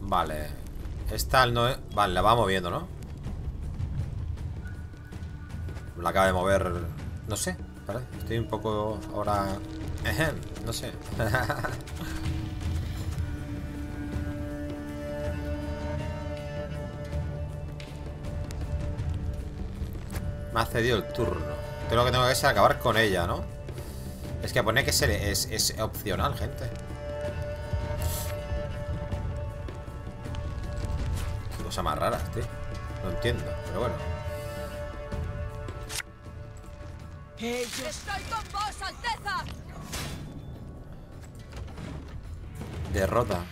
Speaker 1: Vale. Esta no es... Vale, la va moviendo, ¿no? La acaba de mover... No sé. Espera, Estoy un poco ahora... No sé. Me ha cedido el turno. Entonces lo que tengo que hacer es acabar con ella, ¿no? Es que pone que es, es, es opcional, gente. Qué cosa más rara, tío. No entiendo, pero bueno.
Speaker 4: ¡Estoy con vos, Alteza!
Speaker 1: Derrota.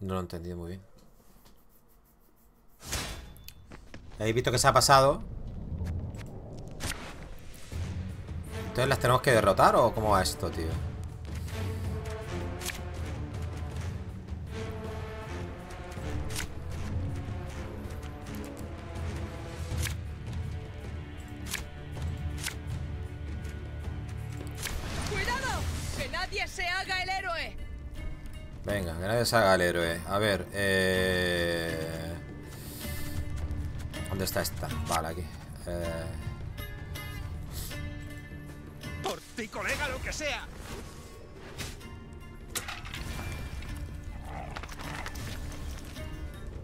Speaker 1: No lo he entendido muy bien. ¿Habéis visto que se ha pasado? Entonces las tenemos que derrotar o cómo va esto, tío?
Speaker 4: saga héroe.
Speaker 1: A ver, eh... ¿Dónde está esta? Vale, aquí. Eh.
Speaker 3: Por ti, colega, lo que sea.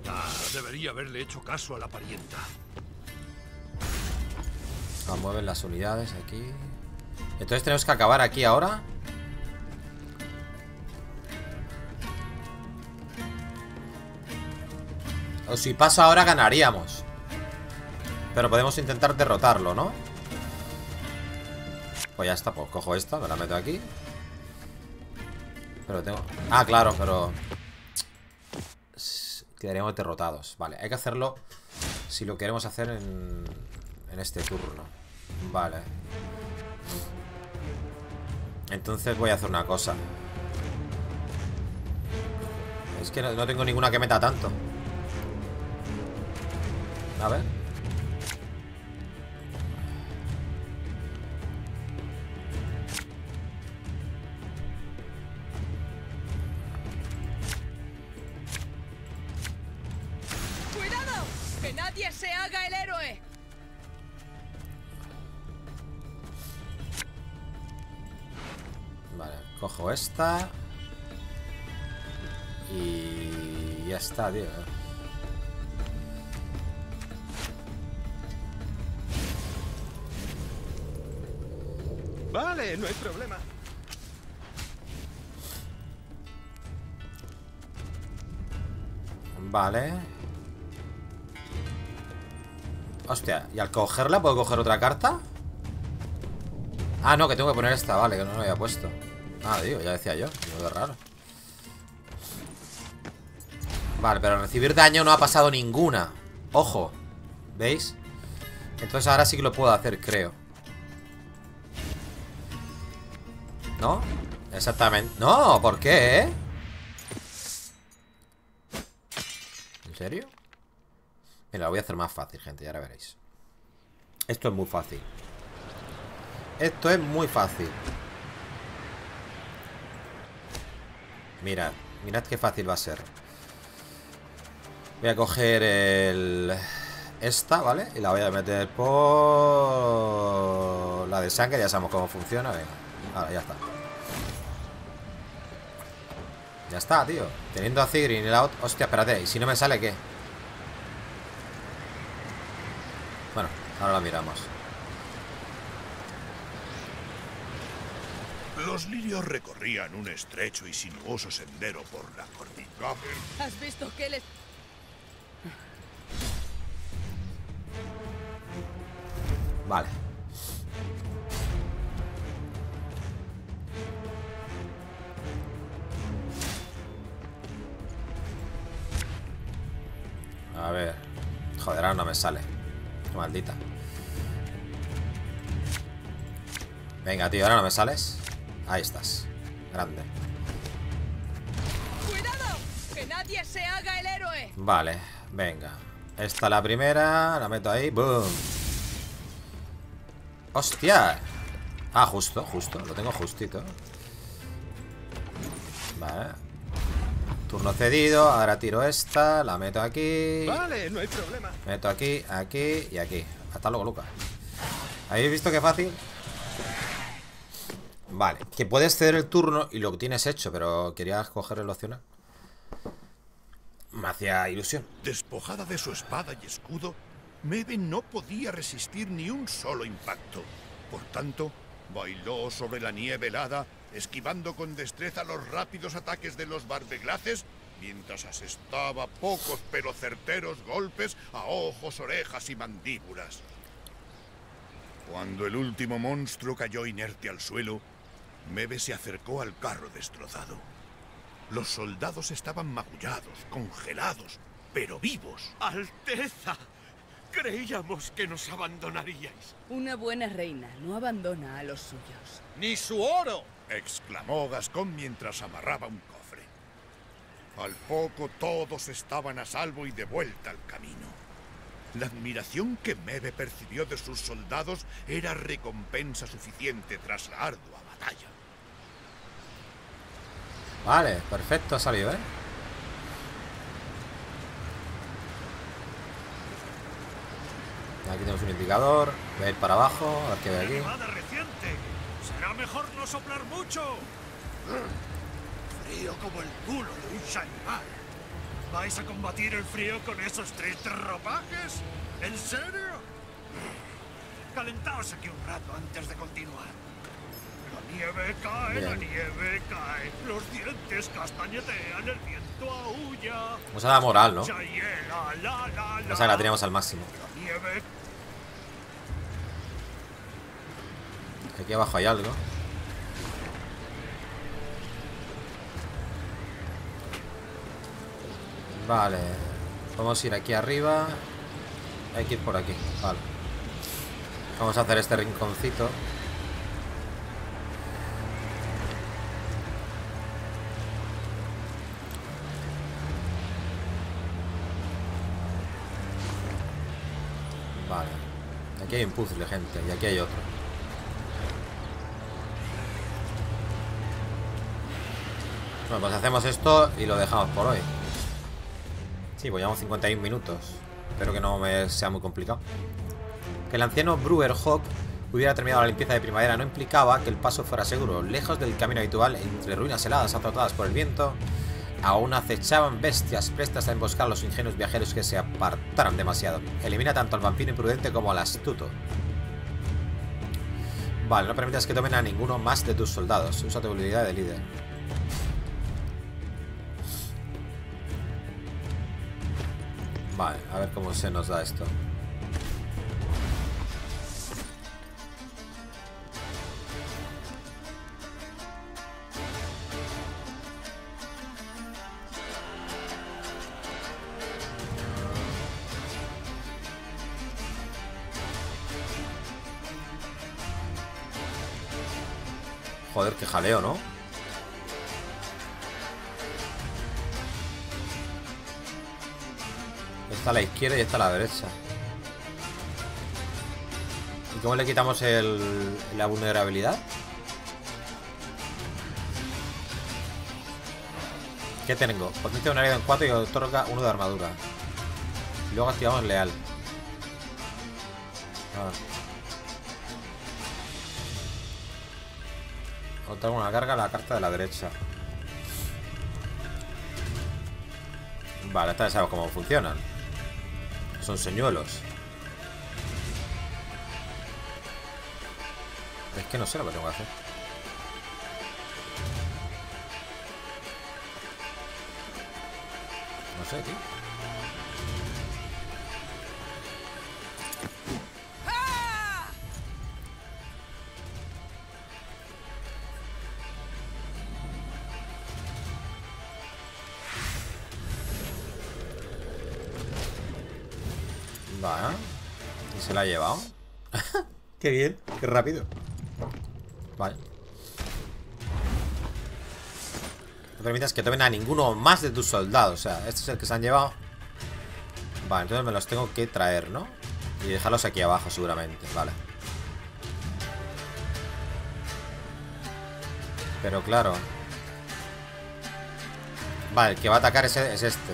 Speaker 8: Ah, debería haberle hecho caso a la parienta.
Speaker 1: Mueven las unidades aquí. Entonces tenemos que acabar aquí ahora. O si pasa ahora ganaríamos. Pero podemos intentar derrotarlo, ¿no? Pues ya está, pues cojo esta, me la meto aquí. Pero tengo... Ah, claro, pero... Quedaríamos derrotados. Vale, hay que hacerlo si lo queremos hacer en, en este turno. Vale. Entonces voy a hacer una cosa. Es que no, no tengo ninguna que meta tanto. A ver.
Speaker 4: ¡Cuidado! ¡Que nadie se haga el héroe!
Speaker 1: Vale, cojo esta. Y ya está, tío.
Speaker 3: No hay problema.
Speaker 1: Vale. Hostia, ¿y al cogerla puedo coger otra carta? Ah, no, que tengo que poner esta, vale, que no lo había puesto Ah, digo, ya decía yo, digo, raro Vale, pero recibir daño no ha pasado ninguna Ojo ¿Veis? Entonces ahora sí que lo puedo hacer, creo ¿No? Exactamente No, ¿por qué, eh? ¿En serio? Mira, lo voy a hacer más fácil, gente, ya ahora veréis Esto es muy fácil Esto es muy fácil Mirad, mirad qué fácil va a ser Voy a coger el... Esta, ¿vale? Y la voy a meter por... La de sangre, ya sabemos cómo funciona Venga, ahora ya está Ya está, tío Teniendo a Zigrin y la otra... Hostia, espérate, ¿y si no me sale qué? Bueno, ahora la miramos
Speaker 2: Los lirios recorrían un estrecho y sinuoso sendero por la cordillera.
Speaker 7: ¿Has visto que les...
Speaker 1: Venga, tío, ahora no me sales Ahí estás Grande
Speaker 4: ¡Cuidado! ¡Que nadie se haga el héroe!
Speaker 1: Vale, venga Esta la primera La meto ahí ¡Boom! ¡Hostia! Ah, justo, justo Lo tengo justito Vale Turno cedido Ahora tiro esta La meto aquí
Speaker 3: Vale, no hay problema.
Speaker 1: Meto aquí, aquí y aquí Hasta luego, Lucas ¿Habéis visto qué fácil? Que puedes ceder el turno y lo tienes hecho Pero querías coger el opcional Me hacía ilusión
Speaker 2: Despojada de su espada y escudo, Mebe no podía resistir ni un solo impacto. Por tanto, bailó sobre la nieve helada, esquivando con destreza los rápidos ataques de los barbeglaces, mientras asestaba pocos pero certeros golpes a ojos, orejas y mandíbulas. Cuando el último monstruo cayó inerte al suelo, Mebe se acercó al carro destrozado. Los soldados estaban magullados, congelados, pero vivos.
Speaker 12: Alteza, creíamos que nos abandonaríais.
Speaker 7: Una buena reina no abandona a los suyos.
Speaker 12: ¡Ni su oro!
Speaker 2: exclamó Gascón mientras amarraba un cofre. Al poco todos estaban a salvo y de vuelta al camino. La admiración que Mebe percibió de sus soldados era recompensa suficiente tras la ardua batalla.
Speaker 1: Vale, perfecto, ha salido, ¿eh? Aquí tenemos un indicador Voy a ir para abajo, a ver qué ve aquí.
Speaker 12: ¡Será mejor no soplar mucho! Frío como el culo de un animal. ¿Vais a combatir el frío con esos tristes ropajes? ¿En serio? Calentaos aquí un rato antes de continuar. La nieve cae, la
Speaker 1: Bien.
Speaker 12: nieve cae. Los dientes castañetean, el viento aúlla.
Speaker 1: Vamos a la moral, ¿no?
Speaker 12: La, la, la.
Speaker 1: O sea, la teníamos al máximo.
Speaker 12: La nieve
Speaker 1: Aquí abajo hay algo. Vale. Vamos a ir aquí arriba. Hay que ir por aquí. Vale. Vamos a hacer este rinconcito. Hay puzzle, gente. Y aquí hay otro. Bueno, pues hacemos esto y lo dejamos por hoy. Sí, pues llevamos 51 minutos. Espero que no me sea muy complicado. Que el anciano Brewer Hawk hubiera terminado la limpieza de primavera no implicaba que el paso fuera seguro. Lejos del camino habitual, entre ruinas heladas azotadas por el viento, aún acechaban bestias prestas a emboscar a los ingenuos viajeros que se apartaran demasiado. Elimina tanto al vampiro imprudente como al astuto. Vale, no permitas que tomen a ninguno más de tus soldados. Usa tu habilidad de líder. Vale, a ver cómo se nos da esto. Jaleo, ¿no? Está a la izquierda y está a la derecha. ¿Y cómo le quitamos el, la vulnerabilidad? ¿Qué tengo? Potencia de una herida en 4 y otorga uno de armadura. Y luego activamos leal. Otorga una carga a la carta de la derecha. Vale, esta ya sabemos cómo funcionan. Son señuelos. Es que no sé lo que tengo que hacer. No sé, tío. Qué bien, qué rápido. Vale. No permitas que tomen a ninguno más de tus soldados. O sea, este es el que se han llevado. Vale, entonces me los tengo que traer, ¿no? Y dejarlos aquí abajo, seguramente. Vale. Pero claro. Vale, el que va a atacar es, es este.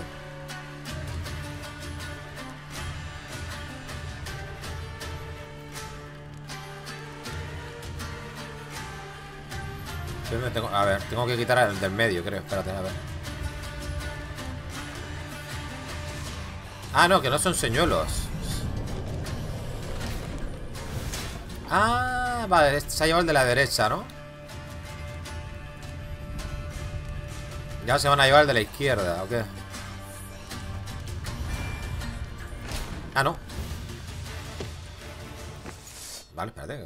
Speaker 1: A ver, tengo que quitar el del medio, creo. Espérate, a ver. Ah, no, que no son señuelos. Ah, vale, se ha llevado el de la derecha, ¿no? Ya se van a llevar el de la izquierda, ¿o qué? Ah, no. Vale, espérate, que,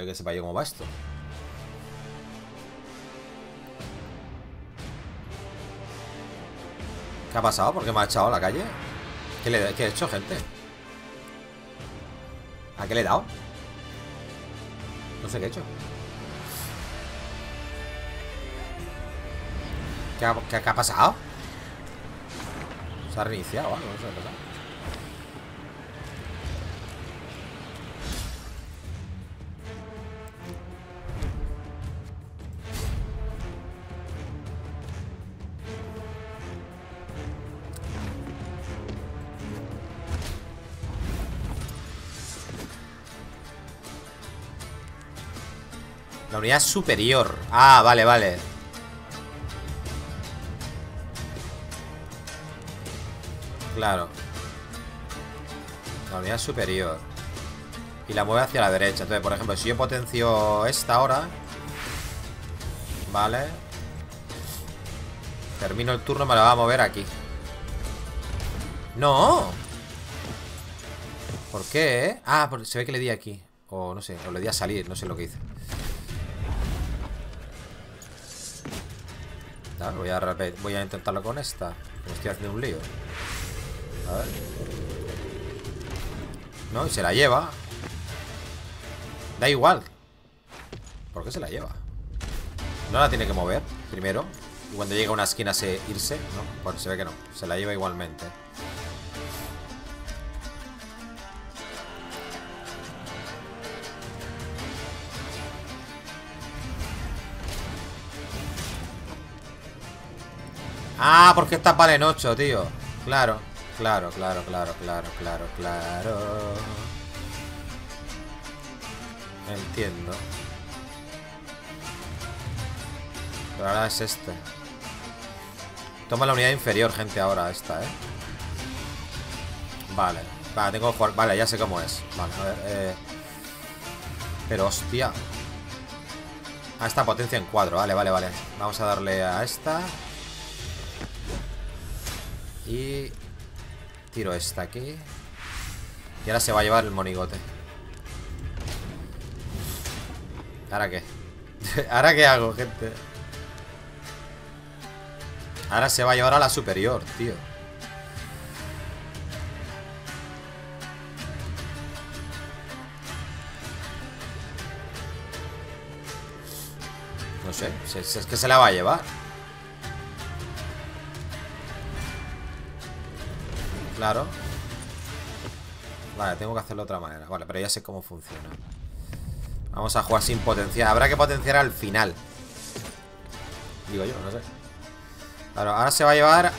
Speaker 1: que- que sepa yo cómo va esto. ¿Qué ha pasado? ¿Por qué me ha echado a la calle? ¿Qué, le, he hecho, gente? ¿A qué le he dado? No sé qué he hecho. ¿Qué ha, qué- qué ha pasado? ¿Se ha reiniciado o algo? No sé qué ha pasado. Superior. Ah, vale, vale. Claro. La unidad superior. Y la mueve hacia la derecha. Entonces, por ejemplo, si yo potencio esta ahora. Vale. Termino el turno, me la va a mover aquí. ¡No! ¿Por qué? Ah, se ve que le di aquí. O no sé, o le di a salir, no sé lo que hice. Voy, a, voy a intentarlo con esta. Me estoy haciendo un lío. A ver. No, y se la lleva. Da igual. ¿Por qué se la lleva? No la tiene que mover primero. Y cuando llega a una esquina se irse. No, pues se ve que no. Se la lleva igualmente. Ah, porque está para en 8, tío. Claro, claro, claro, claro, claro, claro, claro. Entiendo. Pero ahora es este. Toma la unidad inferior, gente, ahora esta, ¿eh? Vale. Vale, tengo Vale, ya sé cómo es. Vale, a ver, eh... Pero, hostia. A esta potencia en 4. Vale, vale, vale. Vamos a darle a esta. Y tiro esta aquí. Y ahora se va a llevar el monigote. ¿Ahora qué? ¿Ahora qué hago, gente? Ahora se va a llevar a la superior, tío. No sé, es que se la va a llevar. Claro. Vale, tengo que hacerlo de otra manera. Vale, pero ya sé cómo funciona. Vamos a jugar sin potenciar. Habrá que potenciar al final. Digo yo, no sé. Claro, ahora se va a llevar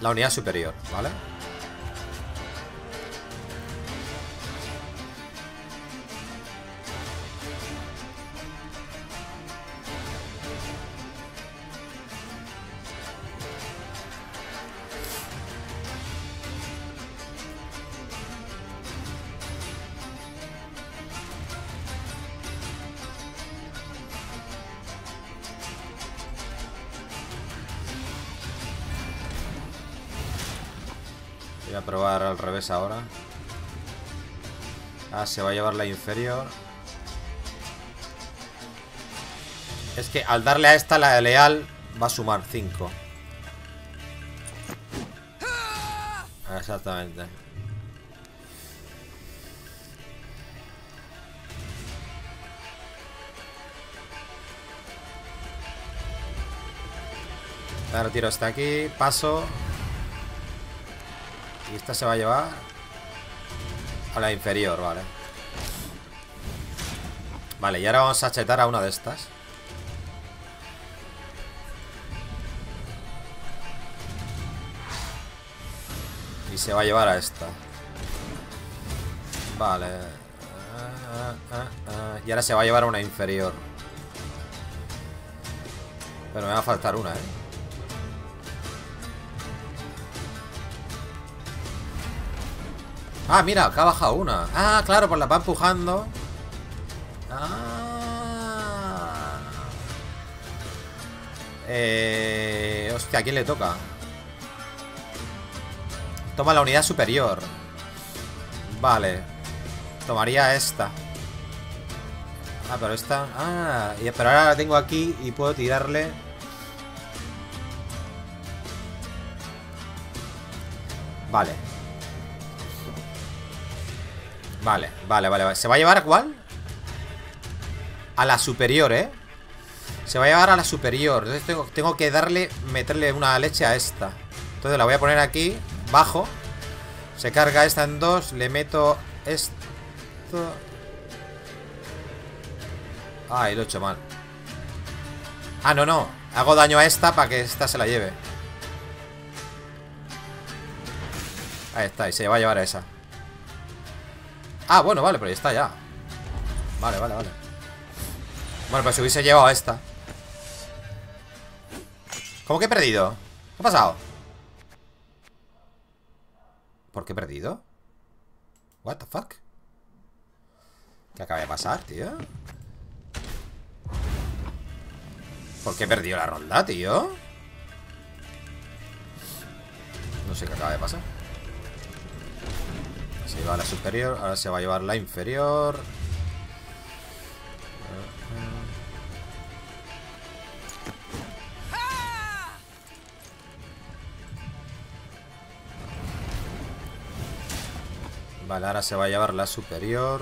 Speaker 1: la unidad superior, ¿vale? Voy a probar al revés ahora. Ah, se va a llevar la inferior. Es que al darle a esta la leal va a sumar 5. Exactamente. Ahora tiro hasta aquí, paso. Esta se va a llevar a la inferior, vale. Vale, y ahora vamos a chetar a una de estas. Y se va a llevar a esta. Vale. Y ahora se va a llevar a una inferior. Pero me va a faltar una, ¿eh? Ah, mira, acá ha bajado una. Ah, claro, pues la va empujando. Ah. Eh... Hostia, ¿a quién le toca? Toma la unidad superior. Vale. Tomaría esta. Ah, pero esta... Ah, pero ahora la tengo aquí y puedo tirarle... Vale Vale, vale, vale, ¿Se va a llevar a cuál? A la superior, ¿eh? Se va a llevar a la superior. Entonces tengo, que darle, meterle una leche a esta. Entonces la voy a poner aquí Bajo. Se carga esta en dos Le meto esto. Ay, lo he hecho mal. Ah, no, no. Hago daño a esta para que esta se la lleve. Ahí está, y se va a llevar a esa Ah, bueno, vale, pero ya está ya Vale, vale, vale Bueno, pues si hubiese llevado a esta ¿Cómo que he perdido? ¿Qué ha pasado? ¿Por qué he perdido? What the fuck? ¿Qué acaba de pasar, tío? ¿Por qué he perdido la ronda, tío? No sé qué acaba de pasar Se lleva la superior Ahora se va a llevar la inferior. Vale, ahora se va a llevar la superior.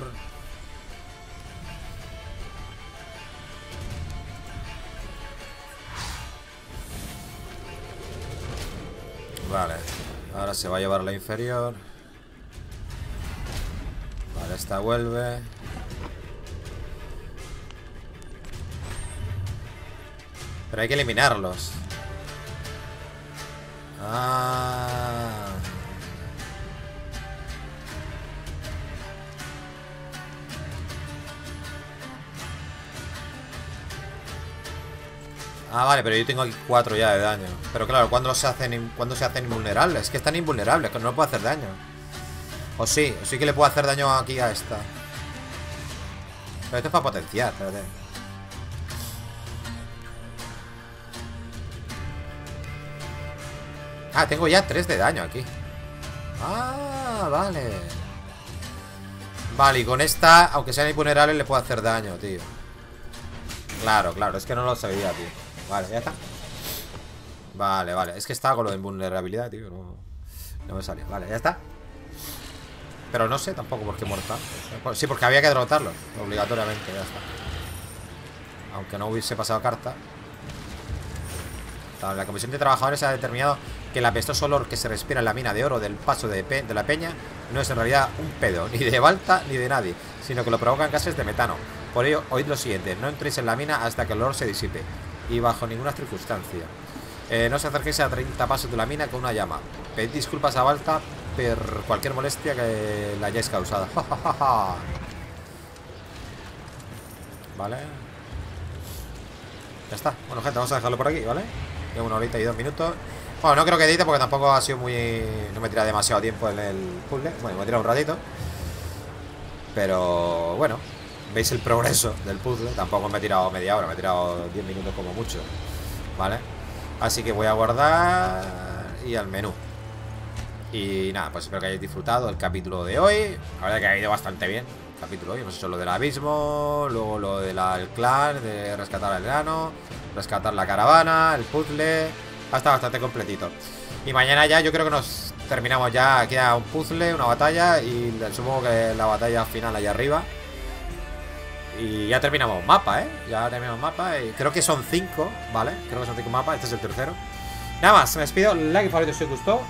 Speaker 1: Vale, ahora se va a llevar la inferior Vale, esta vuelve. Pero hay que eliminarlos. Ah... Ah, vale, pero yo tengo aquí 4 ya de daño. Pero claro, ¿cuándo se hacen, ¿cuándo se hacen invulnerables? Es que están invulnerables, que no puedo hacer daño O sí, o sí que le puedo hacer daño aquí a esta. Pero esto es para potenciar, espérate. Ah, tengo ya 3 de daño aquí. Ah, vale. Vale, y con esta, aunque sean invulnerables, le puedo hacer daño, tío. Claro, claro, es que no lo sabía, tío. Vale, ya está. Vale, vale, es que estaba con lo de invulnerabilidad, tío No, no me salió, vale, ya está Pero no sé tampoco por qué muerta Sí, porque había que derrotarlo Obligatoriamente, ya está Aunque no hubiese pasado carta La Comisión de Trabajadores ha determinado que el apestoso olor que se respira en la mina de oro del paso de, la peña no es en realidad un pedo, ni de Balta ni de nadie, sino que lo provocan gases de metano. Por ello, oíd lo siguiente, no entréis en la mina hasta que el olor se disipe y bajo ninguna circunstancia. Eh, no se acerquéis a 30 pasos de la mina con una llama. Pedid disculpas a Balta por cualquier molestia que la hayáis causado. vale. Ya está. Bueno, gente, vamos a dejarlo por aquí, ¿vale? Llevo una horita y dos minutos. Bueno, no creo que edite porque tampoco ha sido muy... No me tira demasiado tiempo en el puzzle. Bueno, me he tirado un ratito. Pero bueno, veis el progreso del puzzle. Tampoco me he tirado media hora, me he tirado 10 minutos como mucho. ¿Vale? Así que voy a guardar y al menú. Y nada, pues espero que hayáis disfrutado el capítulo de hoy. La verdad que ha ido bastante bien el capítulo hoy. Hemos hecho lo del abismo, luego lo del clan, de rescatar al grano, rescatar la caravana, el puzzle. Ha estado bastante completito. Y mañana ya yo creo que nos terminamos ya. Queda un puzzle, una batalla y supongo que la batalla final allá arriba. Y ya terminamos mapa, ¿eh? Ya terminamos mapa creo que son cinco, ¿vale? Creo que son cinco mapas, este es el tercero Nada más, me despido, like y favorito si os gustó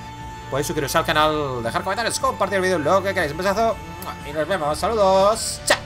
Speaker 1: Podéis suscribiros al canal, dejar comentarios, compartir el vídeo, lo que queráis. Un besazo y nos vemos, saludos, chao